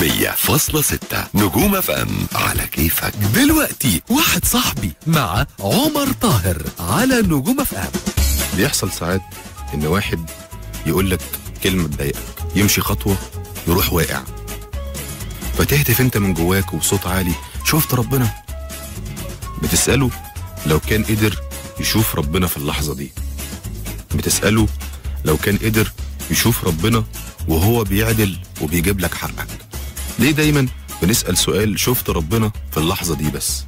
100.6 نجوم اف ام على كيفك. دلوقتي واحد صاحبي مع عمر طاهر على نجوم اف ام بيحصل ساعات إن واحد يقول لك كلمة تضايقك يمشي خطوة يروح واقع. فتهتف أنت من جواك وبصوت عالي شفت ربنا؟ بتسأله لو كان قدر يشوف ربنا في اللحظة دي. بتسأله لو كان قدر يشوف ربنا وهو بيعدل وبيجيب لك حقك. ليه دايما بنسأل سؤال شفت ربنا في اللحظة دي بس؟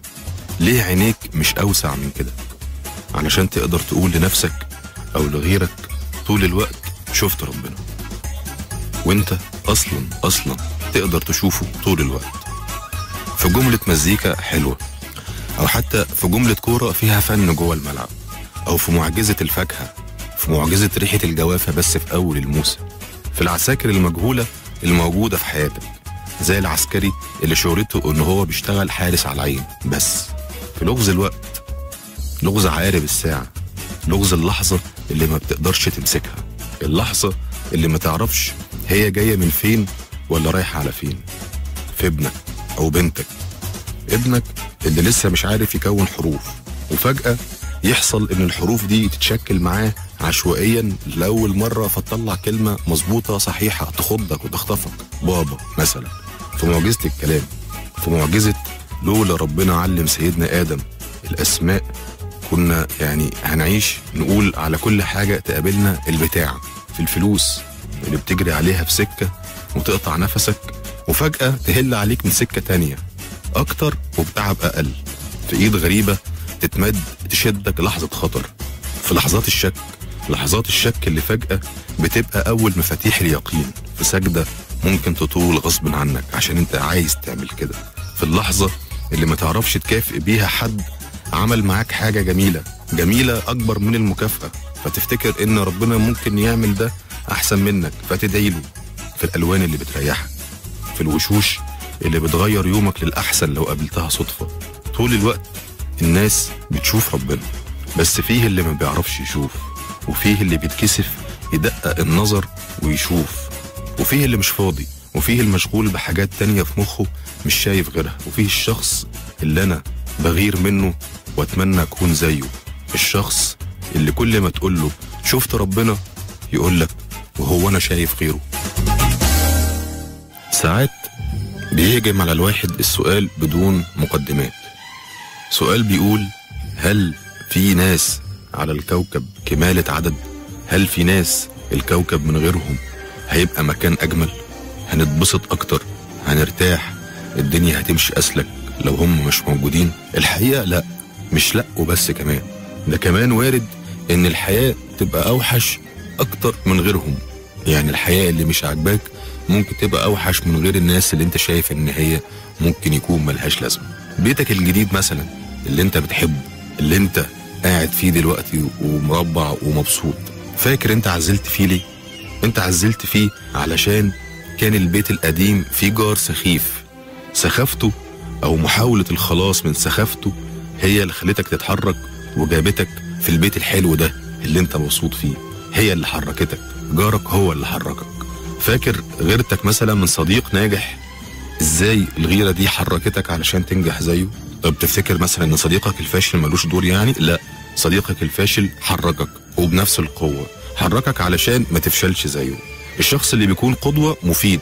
ليه عينيك مش أوسع من كده؟ علشان تقدر تقول لنفسك أو لغيرك طول الوقت شفت ربنا. وأنت أصلا أصلا تقدر تشوفه طول الوقت. في جملة مزيكا حلوة أو حتى في جملة كورة فيها فن جوه الملعب أو في معجزة الفاكهة في معجزة ريحة الجوافة بس في أول الموسم في العساكر المجهولة الموجودة في حياتك. زي العسكري اللي شهرته إن هو بيشتغل حارس على العين بس. في لغز الوقت لغز عقارب الساعة لغز اللحظة اللي ما بتقدرش تمسكها. اللحظة اللي ما تعرفش هي جاية من فين ولا رايحة على فين. في ابنك أو بنتك. ابنك اللي لسه مش عارف يكون حروف. وفجأة يحصل إن الحروف دي تتشكل معاه عشوائيا لأول مرة فتطلع كلمة مظبوطة صحيحة تخضك وتخطفك. بابا مثلا. في معجزة الكلام في معجزة لولا ربنا علم سيدنا آدم الأسماء كنا يعني هنعيش نقول على كل حاجة تقابلنا البتاع في الفلوس اللي بتجري عليها في سكة وتقطع نفسك وفجأة تهل عليك من سكة تانية أكتر وبتعب أقل. في إيد غريبة تتمد تشدك لحظة خطر. في لحظات الشك لحظات الشك اللي فجأة بتبقى أول مفاتيح اليقين. في سجدة ممكن تطول غصب عنك عشان انت عايز تعمل كده. في اللحظة اللي ما تعرفش تكافئ بيها حد عمل معاك حاجة جميلة جميلة أكبر من المكافأة. فتفتكر إن ربنا ممكن يعمل ده أحسن منك فتدعي له في الألوان اللي بتريحك في الوشوش اللي بتغير يومك للأحسن لو قابلتها صدفة. طول الوقت الناس بتشوف ربنا بس فيه اللي ما بيعرفش يشوف وفيه اللي بيتكسف يدقق النظر ويشوف. وفيه اللي مش فاضي وفيه المشغول بحاجات تانية في مخه مش شايف غيرها وفيه الشخص اللي أنا بغير منه وأتمنى أكون زيه. الشخص اللي كل ما تقول له شفت ربنا يقول لك وهو أنا شايف غيره. ساعات بيهجم على الواحد السؤال بدون مقدمات. سؤال بيقول هل في ناس على الكوكب كمالة عدد؟ هل في ناس الكوكب من غيرهم؟ هيبقى مكان أجمل. هنتبسط أكتر. هنرتاح. الدنيا هتمشي أسلك. لو هم مش موجودين. الحقيقة لا. مش لا وبس كمان. ده كمان وارد إن الحياة تبقى أوحش أكتر من غيرهم. يعني الحياة اللي مش عاجباك ممكن تبقى أوحش من غير الناس اللي أنت شايف إن هي ممكن يكون ملهاش لازمة. بيتك الجديد مثلا اللي أنت بتحبه اللي أنت قاعد فيه دلوقتي ومربع ومبسوط. فاكر أنت عزلت فيه ليه؟ أنت عزلت فيه علشان كان البيت القديم فيه جار سخيف. سخافته أو محاولة الخلاص من سخافته هي اللي خلتك تتحرك وجابتك في البيت الحلو ده اللي انت مبسوط فيه. هي اللي حركتك. جارك هو اللي حركك. فاكر غيرتك مثلا من صديق ناجح؟ إزاي الغيرة دي حركتك علشان تنجح زيه؟ طب تفتكر مثلا إن صديقك الفاشل ملوش دور يعني؟ لا صديقك الفاشل حركك وبنفس القوة. حركك علشان ما تفشلش زيه. الشخص اللي بيكون قدوة مفيد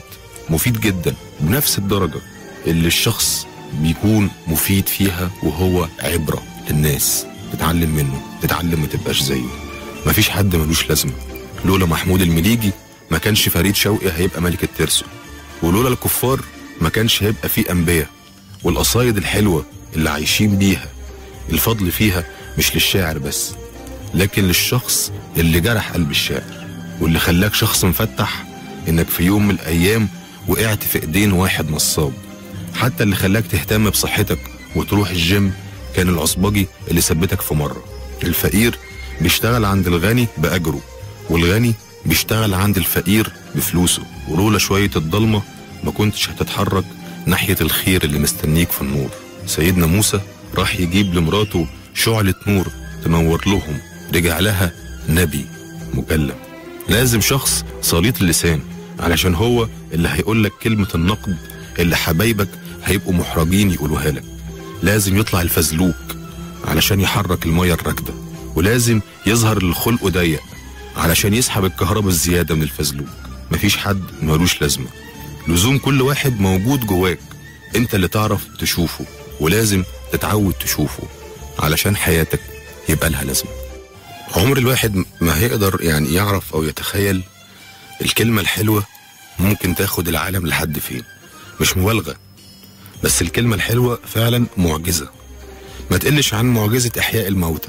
مفيد جدا بنفس الدرجة اللي الشخص بيكون مفيد فيها وهو عبرة للناس. تتعلم منه تتعلم ما تبقاش زيه. مفيش حد ملوش لازمة. لولا محمود المليجي ما كانش فريد شوقي هيبقى ملك الترسو. ولولا الكفار ما كانش هيبقى فيه أنبياء. والقصايد الحلوة اللي عايشين بيها الفضل فيها مش للشاعر بس. لكن للشخص اللي جرح قلب الشاعر واللي خلاك شخص مفتح إنك في يوم من الأيام وقعت في إيدين واحد نصاب. حتى اللي خلاك تهتم بصحتك وتروح الجيم كان العصبجي اللي ثبتك في مرة. الفقير بيشتغل عند الغني بأجره والغني بيشتغل عند الفقير بفلوسه. ولولا شوية الضلمة ما كنتش هتتحرك ناحية الخير اللي مستنيك في النور. سيدنا موسى راح يجيب لمراته شعلة نور تنور لهم رجع لها نبي مكلم. لازم شخص سليط اللسان علشان هو اللي هيقول لك كلمة النقد اللي حبايبك هيبقوا محرجين يقولوها لك. لازم يطلع الفزلوك علشان يحرك المية الراكدة ولازم يظهر اللي خلقه ضيق علشان يسحب الكهرباء الزيادة من الفزلوك. مفيش حد ملوش لازمة. لزوم كل واحد موجود جواك انت اللي تعرف تشوفه ولازم تتعود تشوفه علشان حياتك يبقى لها لازمة. عمر الواحد ما هيقدر يعني يعرف أو يتخيل الكلمة الحلوة ممكن تاخد العالم لحد فين. مش مبالغة بس الكلمة الحلوة فعلا معجزة. ما تقلش عن معجزة إحياء الموتى.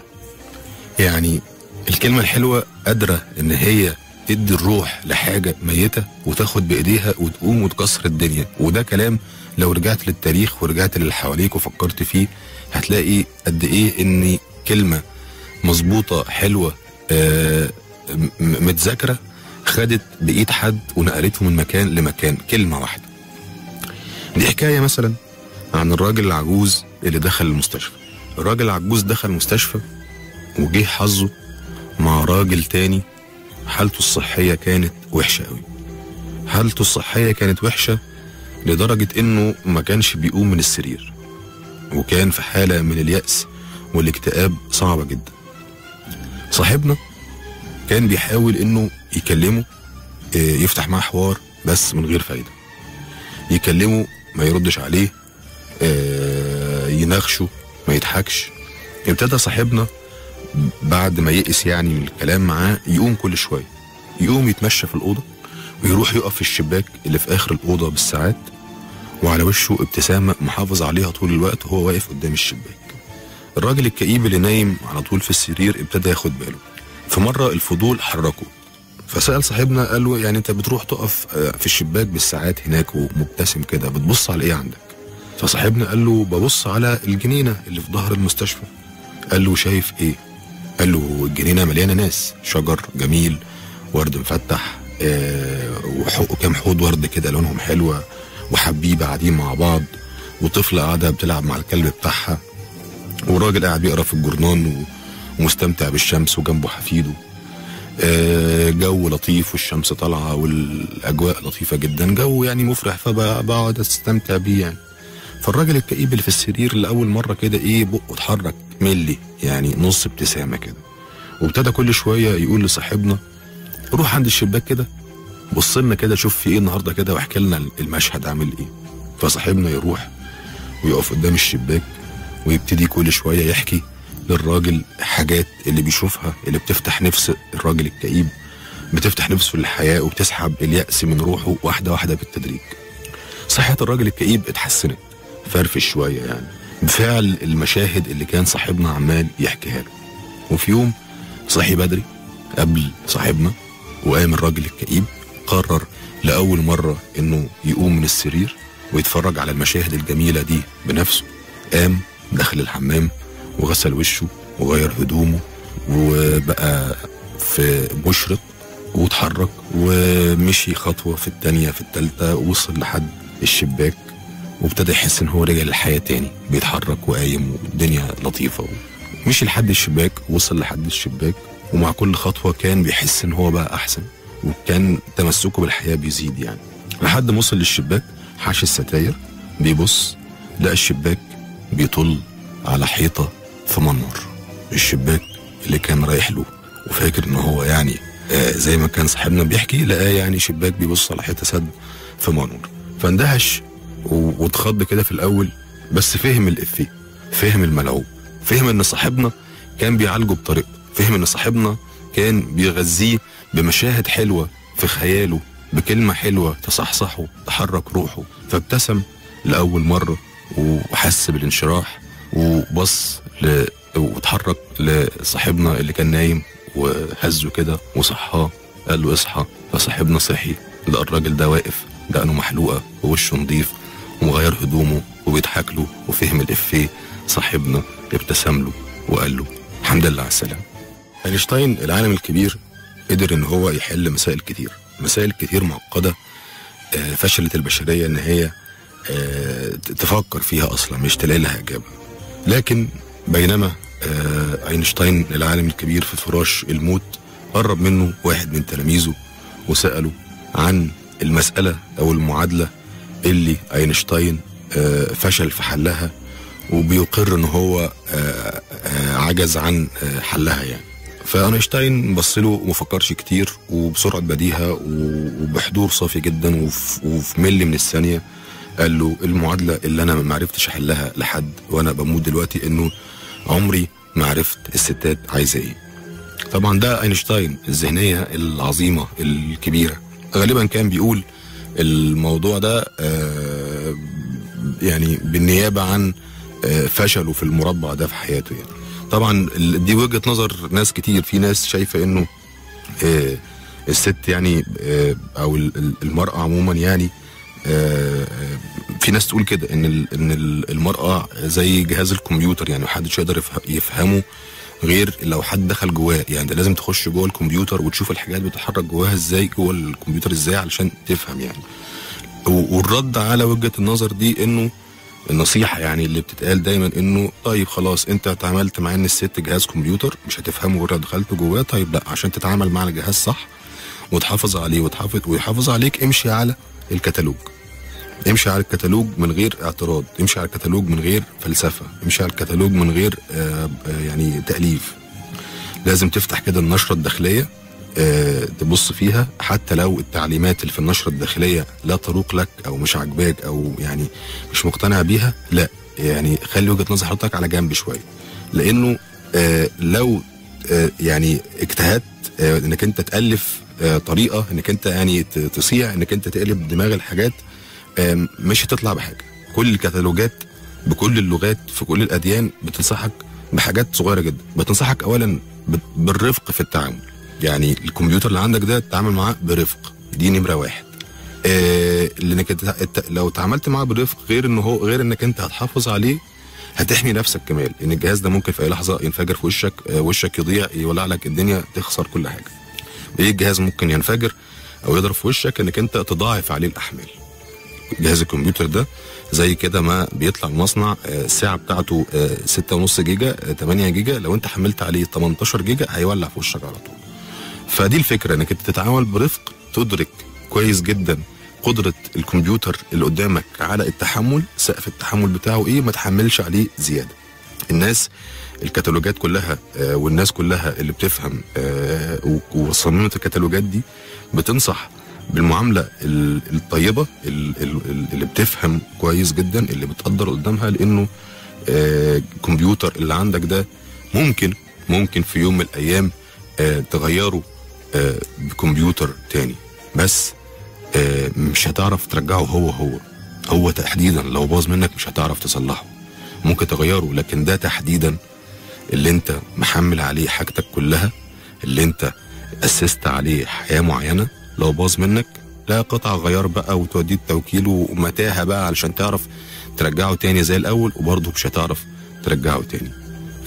يعني الكلمة الحلوة قادرة إن هي تدي الروح لحاجة ميتة وتاخد بإيديها وتقوم وتكسر الدنيا. وده كلام لو رجعت للتاريخ ورجعت للي حواليك وفكرت فيه هتلاقي قد إيه إن كلمة مظبوطة حلوة آه، م- م- متذاكرة خدت بإيد حد ونقلته من مكان لمكان كلمة واحدة. دي حكاية مثلا عن الراجل العجوز اللي دخل المستشفى. الراجل العجوز دخل المستشفى وجه حظه مع راجل تاني حالته الصحية كانت وحشة قوي حالته الصحية كانت وحشة لدرجة إنه ما كانش بيقوم من السرير وكان في حالة من اليأس والإكتئاب صعبة جدا. صاحبنا كان بيحاول إنه يكلمه آه، يفتح معاه حوار بس من غير فايدة. يكلمه ما يردش عليه آه، يناقشه ما يضحكش. ابتدى صاحبنا بعد ما يئس يعني من الكلام معاه يقوم كل شوية يقوم يتمشى في الأوضة ويروح يقف في الشباك اللي في آخر الأوضة بالساعات وعلى وشه ابتسامة محافظ عليها طول الوقت وهو واقف قدام الشباك. الراجل الكئيب اللي نايم على طول في السرير ابتدى ياخد باله. في مرة الفضول حركه. فسأل صاحبنا قال له يعني انت بتروح تقف آه، في الشباك بالساعات هناك ومبتسم كده بتبص على إيه عندك؟ فصاحبنا قال له ببص على الجنينة اللي في ظهر المستشفى. قال له شايف إيه؟ قال له الجنينة مليانة ناس شجر جميل ورد مفتح آه وحق كام حوض ورد كده لونهم حلوة وحبيبة قاعدين مع بعض وطفلة قاعدة بتلعب مع الكلب بتاعها. وراجل قاعد بيقرا في الجورنان ومستمتع بالشمس وجنبه حفيده. آه، جو لطيف والشمس طالعة والأجواء لطيفة جدا. جو يعني مفرح فبقعد أستمتع بيه يعني. فالراجل الكئيب اللي في السرير لأول مرة كده إيه بقه اتحرك ملي يعني نص ابتسامة كده. وابتدى كل شوية يقول لصاحبنا روح عند الشباك كده بص لنا كده شوف في إيه النهارده كده واحكي لنا المشهد عامل إيه. فصاحبنا يروح ويقف قدام الشباك ويبتدي كل شوية يحكي للراجل حاجات اللي بيشوفها اللي بتفتح نفس الراجل الكئيب بتفتح نفسه للحياة وبتسحب اليأس من روحه واحدة واحدة بالتدريج. صحة الراجل الكئيب اتحسنت فرفش شوية يعني. بفعل المشاهد اللي كان صاحبنا عمال يحكيها له. وفي يوم صحي بدري قبل صاحبنا وقام الراجل الكئيب قرر لأول مرة إنه يقوم من السرير ويتفرج على المشاهد الجميلة دي بنفسه قام دخل الحمام وغسل وشه وغير هدومه وبقى في مشرق واتحرك ومشي خطوة في التانية في التالتة ووصل لحد الشباك وابتدى يحس إن هو رجع للحياة تاني بيتحرك وقايم والدنيا لطيفة مشي لحد الشباك وصل لحد الشباك ومع كل خطوة كان بيحس إن هو بقى أحسن وكان تمسكه بالحياة بيزيد يعني. لحد ما وصل للشباك حاش الستاير بيبص لقى الشباك بيطل على حيطة في منور الشباك اللي كان رايح له وفاكر إن هو يعني آه زي ما كان صاحبنا بيحكي لقاه يعني شباك بيبص على حيطة سد في منور فاندهش واتخض كده في الأول بس فهم الإفيه فهم الملعوب فهم إن صاحبنا كان بيعالجه بطريقته فهم إن صاحبنا كان بيغذيه بمشاهد حلوة في خياله بكلمة حلوة تصحصحه تحرك روحه. فابتسم لأول مرة وحس بالانشراح وبص ل... واتحرك لصاحبنا اللي كان نايم وهزه كده وصحاه قال له اصحى فصاحبنا صحي لقى الراجل ده واقف دقنه محلوقة ووشه نضيف ومغير هدومه وبيضحك له وفهم الافيه صاحبنا ابتسم له وقال له الحمد لله على السلامة. أينشتاين العالم الكبير قدر إن هو يحل مسائل كتير مسائل كتير معقدة آه، فشلت البشرية إن هي آه، تفكر فيها أصلا مش تلاقي لها إجابة. لكن بينما آه، أينشتاين العالم الكبير في فراش الموت قرب منه واحد من تلاميذه وساله عن المسألة أو المعادلة اللي أينشتاين آه، فشل في حلها وبيقر إن هو آه، عجز عن حلها يعني. فأينشتاين بص له وما فكرش كتير وبسرعة بديهة وبحضور صافي جدا وف- وفي ملي من الثانية قال له المعادلة اللي أنا ما عرفتش أحلها لحد وأنا بموت دلوقتي إنه عمري ما عرفت الستات عايزة إيه. طبعا ده أينشتاين الذهنية العظيمة الكبيرة. غالبا كان بيقول الموضوع ده آه، يعني بالنيابة عن آه، فشله في المربع ده في حياته يعني. طبعا دي وجهة نظر ناس كتير. في ناس شايفة إنه آه، الست يعني آه، أو ال- ال- المرأة عموما يعني في ناس تقول كده إن إن ال- المرأة زي جهاز الكمبيوتر يعني محدش يقدر يفه- يفهمه غير لو حد دخل جواه. يعني ده لازم تخش جوه الكمبيوتر وتشوف الحاجات بتتحرك جواها إزاي جوه الكمبيوتر إزاي علشان تفهم يعني. والرد على وجهة النظر دي إنه النصيحة يعني اللي بتتقال دايما إنه طيب خلاص أنت اتعاملت مع إن الست جهاز كمبيوتر مش هتفهمه غير لو دخلت جواه طيب لأ عشان تتعامل مع الجهاز صح وتحافظ عليه وتحافظ ويحافظ عليك امشي على الكتالوج. امشي على الكتالوج من غير اعتراض. امشي على الكتالوج من غير فلسفة. امشي على الكتالوج من غير آه آه، يعني تأليف. لازم تفتح كده النشرة الداخلية آه تبص فيها. حتى لو التعليمات اللي في النشرة الداخلية لا تروق لك أو مش عاجباك أو يعني مش مقتنع بيها لا. يعني خلي وجهة نظر حضرتك على جنب شوية. لأنه آه لو يعني اجتهدت إنك أنت تألف طريقة إنك أنت يعني تصيع إنك أنت تقلب دماغ الحاجات مش هتطلع بحاجة. كل الكتالوجات بكل اللغات في كل الأديان بتنصحك بحاجات صغيرة جدا. بتنصحك اولا بالرفق في التعامل. يعني الكمبيوتر اللي عندك ده تتعامل معاه برفق. دي نمرة واحد. آه لإنك لو تعاملت معاه برفق غير إن هو غير إنك أنت هتحافظ عليه هتحمي نفسك كمان. لأن الجهاز ده ممكن في أي لحظة ينفجر في وشك آه وشك يضيع يولع لك الدنيا تخسر كل حاجة. إيه الجهاز ممكن ينفجر أو يضرب في وشك انك انت تضاعف عليه الاحمال. جهاز الكمبيوتر ده زي كده ما بيطلع المصنع آه، الساعة بتاعته آه، 6.5 جيجا آه، 8 جيجا. لو انت حملت عليه 18 جيجا هيولع في وشك على طول. فدي الفكرة انك انت تتعامل برفق تدرك كويس جدا قدرة الكمبيوتر اللي قدامك على التحمل سقف التحمل بتاعه إيه ما تحملش عليه زيادة. الناس الكتالوجات كلها آه، والناس كلها اللي بتفهم آه، وصممت الكتالوجات دي بتنصح بالمعاملة ال- الطيبة ال- ال- اللي بتفهم كويس جدا اللي بتقدر قدامها لأنه آه، الكمبيوتر اللي عندك ده ممكن ممكن في يوم من الأيام آه، تغيره آه، بكمبيوتر تاني. بس آه، مش هتعرف ترجعه هو هو هو تحديدا لو باظ منك مش هتعرف تصلحه. ممكن تغيره لكن ده تحديدا اللي انت محمل عليه حاجتك كلها اللي انت أسست عليه حياة معينة لو باظ منك لا قطع غيار بقى وتوديه التوكيل ومتاهة بقى علشان تعرف ترجعه تاني زي الأول وبرضه مش هتعرف ترجعه تاني.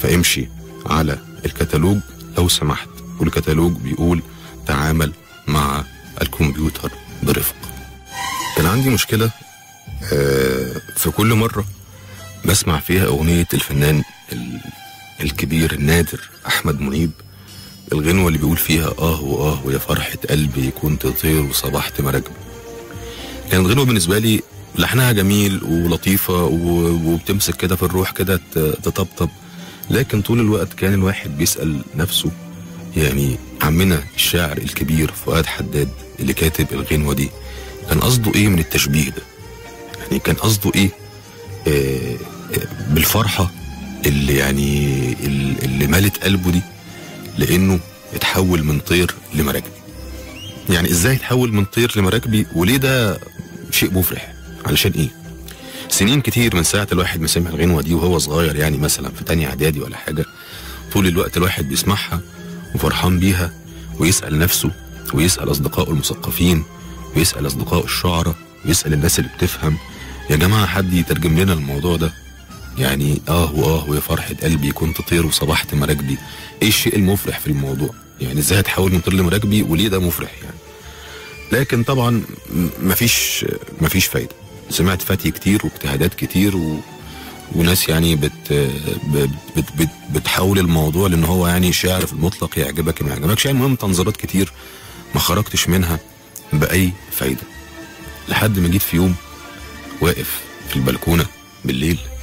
فامشي على الكتالوج لو سمحت. والكتالوج بيقول تعامل مع الكمبيوتر برفق. كان عندي مشكلة آه، في كل مرة بسمع فيها أغنية الفنان ال- الكبير النادر أحمد منيب. الغنوة اللي بيقول فيها آه وآه ويا فرحة قلبي كنت طير وصبحت مراكبي. كانت غنوة بالنسبة لي لحنها جميل ولطيفة وبتمسك كده في الروح كده تطبطب. لكن طول الوقت كان الواحد بيسأل نفسه يعني عمنا الشاعر الكبير فؤاد حداد اللي كاتب الغنوة دي كان قصده إيه من التشبيه ده؟ يعني كان قصده إيه؟ آه، بالفرحة اللي يعني ال- اللي مالت قلبه دي لأنه اتحول من طير لمراكبي يعني إزاي اتحول من طير لمراكبي وليه ده شيء مفرح؟ علشان إيه؟ سنين كتير من ساعة الواحد ما سمع الغنوة دي وهو صغير يعني مثلا في تانية إعدادي ولا حاجة طول الوقت الواحد بيسمعها وفرحان بيها ويسأل نفسه ويسأل أصدقائه المثقفين ويسأل أصدقائه الشعراء ويسأل الناس اللي بتفهم. يا جماعة حد يترجم لنا الموضوع ده؟ يعني آه وآه ويا فرحة قلبي كنت طير وصبحت مراكبي. إيه الشيء المفرح في الموضوع؟ يعني إزاي هتحول من طير لمراكبي وليه ده مفرح يعني؟ لكن طبعا مفيش مفيش فايدة. سمعت فتي كتير واجتهادات كتير و... وناس يعني بت... بت... بت... بت... بتحول الموضوع لأن هو يعني شعر في المطلق يعجبك ما يعجبكش. يعني المهم تنظيرات كتير ما خرجتش منها بأي فايدة. لحد ما جيت في يوم واقف في البلكونة بالليل آه،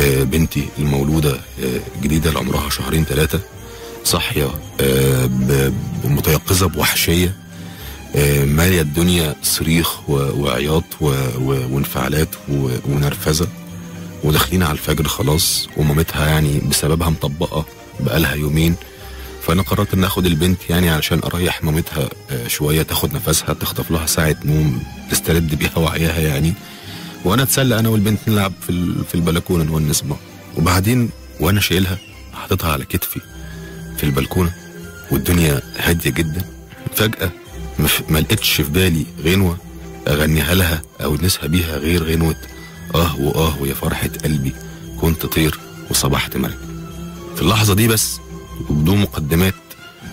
بنتي المولودة آه، جديدة اللي عمرها شهرين ثلاثة صاحية آه، متيقظة بوحشية آه، مالية الدنيا صريخ وعياط وانفعالات ونرفزة وداخلين على الفجر خلاص ومامتها يعني بسببها مطبقة بقالها يومين فأنا قررت إن آخد البنت يعني علشان أريح مامتها آه، شوية تاخد نفسها تخطف لها ساعة نوم تسترد بيها وعيها يعني. وأنا اتسلى أنا والبنت نلعب في في البلكونة نونس بعض وبعدين وأنا شايلها حاططها على كتفي في البلكونة والدنيا هادية جدا. فجأة ما لقيتش في بالي غنوة أغنيها لها أو نسها بيها غير غنوة آه واه ويا فرحة قلبي كنت طير وصبحت ملك في اللحظة دي بس وبدون مقدمات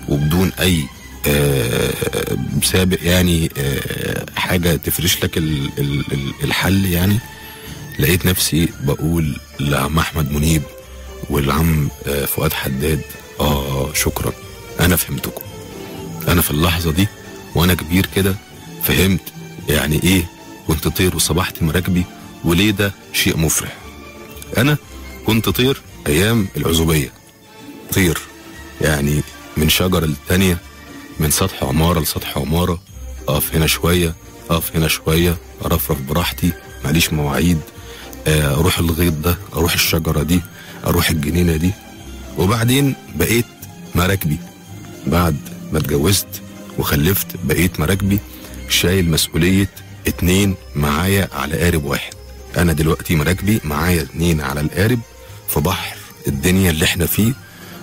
وبدون أي سابق يعني آه، حاجة تفرش لك ال- ال- ال- الحل يعني. لقيت نفسي بقول لعم أحمد منيب والعم آه، فؤاد حداد آه شكرا. أنا فهمتكم. أنا في اللحظة دي وأنا كبير كده فهمت يعني إيه كنت طير وصبحت مراكبي وليه ده شيء مفرح. أنا كنت طير أيام العزوبية. طير يعني من شجرة للتانية. من سطح عمارة لسطح عمارة. أقف هنا شوية أقف هنا شوية أرفرف براحتي ماليش مواعيد. آه، أروح الغيط ده أروح الشجرة دي أروح الجنينة دي. وبعدين بقيت مراكبي. بعد ما اتجوزت وخلفت بقيت مراكبي شايل مسؤولية اتنين معايا على قارب واحد. أنا دلوقتي مراكبي معايا اتنين على القارب في بحر الدنيا اللي إحنا فيه.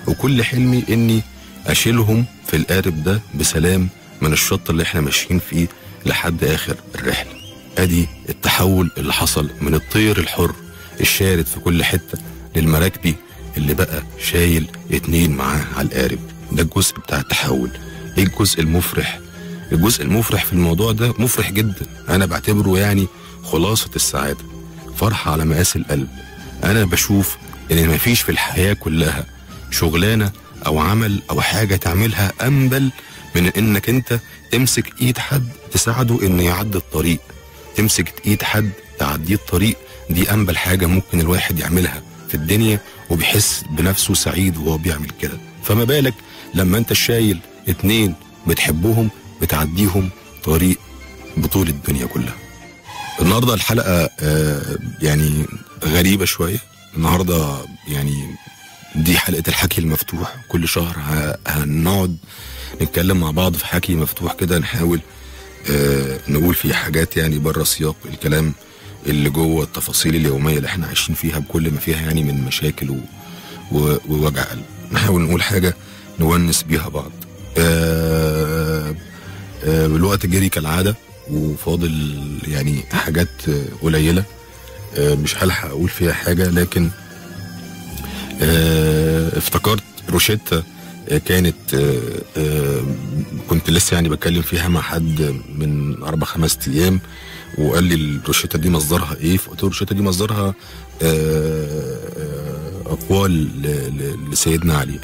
وكل حلمي إني أشيلهم في القارب ده بسلام من الشط اللي إحنا ماشيين فيه لحد آخر الرحلة. أدي التحول اللي حصل من الطير الحر الشارد في كل حتة للمراكبي اللي بقى شايل اتنين معاه على القارب. ده الجزء بتاع التحول. إيه الجزء المفرح؟ الجزء المفرح في الموضوع ده مفرح جدا. أنا بعتبره يعني خلاصة السعادة. فرحة على مقاس القلب. أنا بشوف إن مفيش في الحياة كلها شغلانة أو عمل أو حاجة تعملها انبل من إنك أنت تمسك إيد حد تساعده إنه يعدي الطريق. تمسك إيد حد تعديه الطريق. دي انبل حاجة ممكن الواحد يعملها في الدنيا وبيحس بنفسه سعيد وهو بيعمل كده. فما بالك لما أنت شايل اتنين بتحبهم بتعديهم طريق بطول الدنيا كلها. النهارده الحلقة آه، يعني غريبة شوية. النهارده يعني دي حلقة الحكي المفتوح. كل شهر هنقعد نتكلم مع بعض في حكي مفتوح كده نحاول آه، نقول فيه حاجات يعني بره سياق الكلام اللي جوه التفاصيل اليومية اللي إحنا عايشين فيها بكل ما فيها يعني من مشاكل. ووجع قلب. نحاول نقول حاجة نونس بيها بعض. آه... آه... الوقت جري كالعادة وفاضل يعني حاجات قليلة. مش هلحق أقول فيها حاجة لكن افتكرت روشيتا آه، كانت آه، آه، كنت لسه يعني بتكلم فيها مع حد من أربع خمس أيام وقال لي الروشيتا دي مصدرها إيه؟ فقلت له الروشيتا دي مصدرها أقوال لسيدنا علي.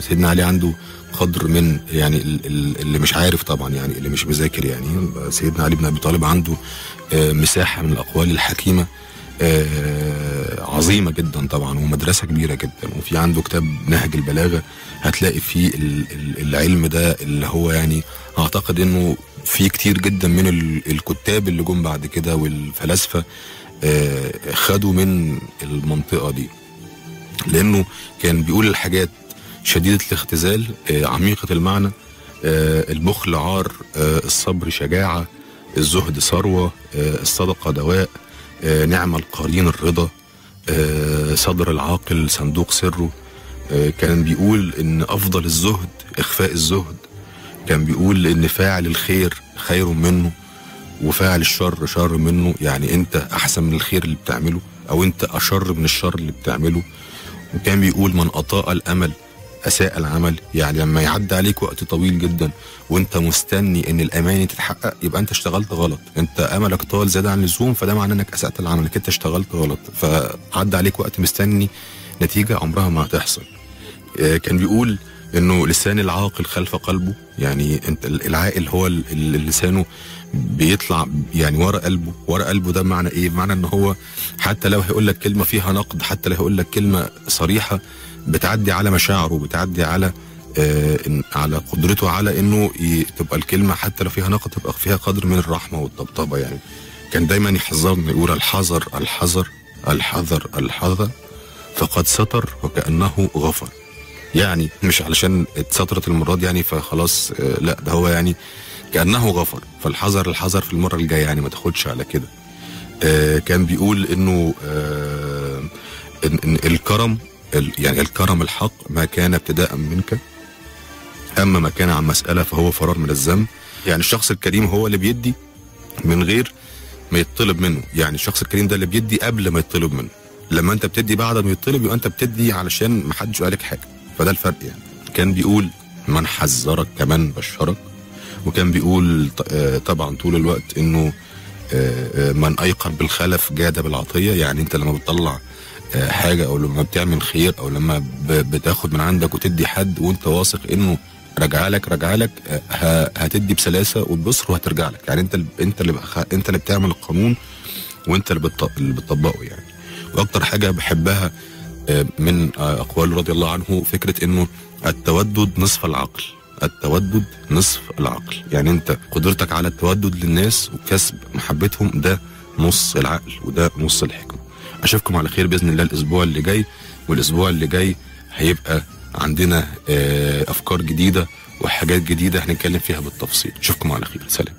سيدنا علي عنده قدر من يعني ال- ال- اللي مش عارف طبعا يعني اللي مش مذاكر يعني. سيدنا علي بن أبي طالب عنده مساحة من الأقوال الحكيمة. آه، عظيمة جدا طبعا ومدرسة كبيرة جدا وفي عنده كتاب نهج البلاغة هتلاقي فيه ال- ال- العلم ده اللي هو يعني أعتقد إنه في كتير جدا من ال- الكتاب اللي جم بعد كده والفلاسفة آه، خدوا من المنطقة دي. لأنه كان بيقول الحاجات شديدة الاختزال آه، عميقة المعنى البخل عار الصبر شجاعة الزهد ثروة آه، الصدقة دواء نعم القرين الرضا آه، صدر العاقل صندوق سره آه، كان بيقول إن أفضل الزهد إخفاء الزهد كان بيقول إن فاعل الخير خير منه وفاعل الشر شر منه يعني أنت أحسن من الخير اللي بتعمله أو أنت أشر من الشر اللي بتعمله وكان بيقول من أطاء الأمل أساء العمل. يعني لما يعدي عليك وقت طويل جدا وأنت مستني إن الأماني تتحقق يبقى أنت اشتغلت غلط. أنت أملك طال زيادة عن اللزوم فده معناه إنك أسأت العمل إنك أنت اشتغلت غلط. فعدى عليك وقت مستني نتيجة عمرها ما هتحصل. آه، كان بيقول إنه لسان العاقل خلف قلبه. يعني أنت العاقل هو ال- اللي لسانه بيطلع يعني ورا قلبه. ورا قلبه ده معنى إيه؟ معنى إن هو حتى لو هيقول لك كلمة فيها نقد حتى لو هيقول لك كلمة صريحة بتعدي على مشاعره بتعدي على آه على قدرته على إنه تبقى الكلمة حتى لو فيها نقد تبقى فيها قدر من الرحمة والطبطبة يعني. كان دايما يحذرنا يقول الحذر الحذر الحذر الحذر فقد ستر وكأنه غفر. يعني مش علشان اتسترت المرة دي يعني فخلاص آه، لا ده هو يعني كأنه غفر. فالحذر الحذر في المرة الجاية يعني ما تاخدش على كده. آه، كان بيقول إنه آه، إن الكرم ال- يعني الكرم الحق ما كان ابتداء منك أما ما كان عن مسألة فهو فرار من الذنب. يعني الشخص الكريم هو اللي بيدي من غير ما يطلب منه. يعني الشخص الكريم ده اللي بيدي قبل ما يطلب منه. لما أنت بتدي بعد ما يطلب يبقى أنت بتدي علشان ما حدش قالك حاجة. فده الفرق يعني. كان بيقول من حذرك كمان بشرك وكان بيقول آه، طبعا طول الوقت إنه آه، آه، من ايقن بالخلف جاد بالعطية. يعني أنت لما بتطلع حاجة أو لما بتعمل خير أو لما بتاخد من عندك وتدي حد وأنت واثق إنه راجع لك راجع لك هتدي بسلاسة وببصر وهترجع لك. يعني أنت أنت اللي أنت اللي بتعمل القانون وأنت اللي بتط- اللي بتطبقه يعني. وأكتر حاجة بحبها آه، من اقواله رضي الله عنه فكرة إنه التودد نصف العقل. التودد نصف العقل. يعني أنت قدرتك على التودد للناس وكسب محبتهم ده نص العقل وده نص الحكمة. أشوفكم على خير بإذن الله الأسبوع اللي جاي والأسبوع اللي جاي هيبقى عندنا آه، أفكار جديدة وحاجات جديدة هنتكلم فيها بالتفصيل. أشوفكم على خير. سلام.